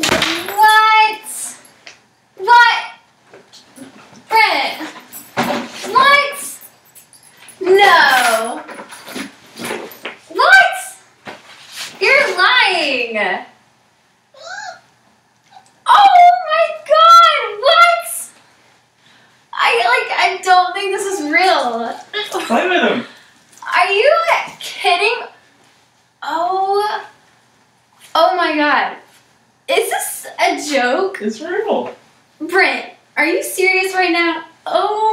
What? What? Brent. What? No. What? You're lying. Oh my god, what? I like I don't think this is real. Play with him. Are you kidding? Oh Oh my god. Is this a joke? It's real. Brent, are you serious right now? Oh.